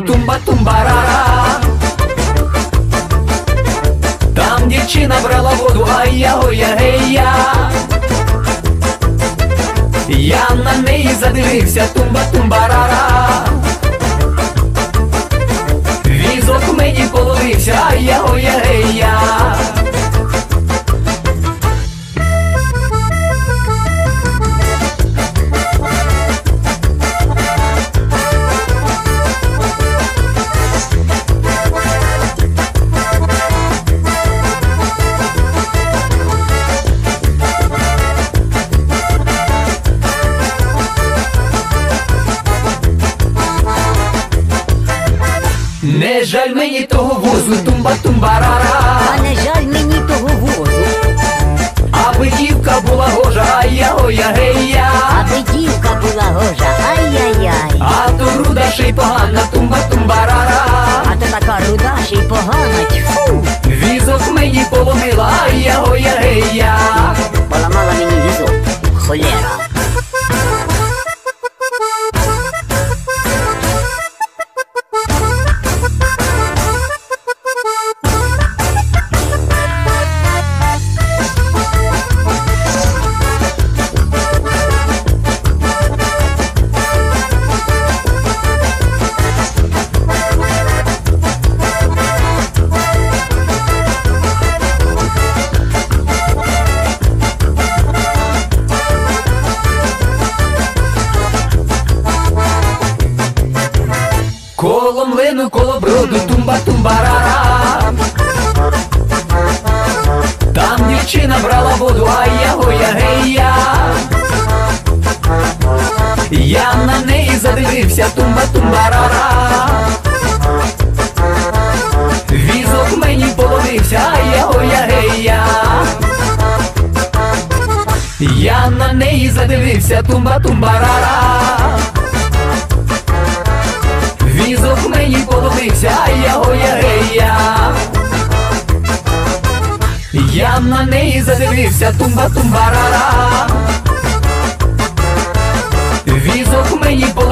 тумба-тумбарара. Там дівчина брала воду, ай я я гей я. Я на неї задивився, тумба-тумбарара. Візок мені половився, ай я гей я. Не жаль мені того возу, тумба-тумбарара. А не жаль мені того возу, Аби дівка була гожа, ай я я гей я. аби дівка була гожа, ай-яй-яй. А то руда ще й погана, тумба-тумбарара. А то така руда ще й погана, тьфу, Візок мені поломила, ай я я гей я. поламала мені візок, холера. Коло млину, коло броду, тумба-тумбарара. Там дівчина брала воду, ай я я гей я. Я на неї задивився, тумба-тумбарара. Візок мені половився, ай я гей я. Я на неї задивився, тумба-тумбарара. Ай я я я. На неї задивився, тумба-тумбарара. Візок мені я.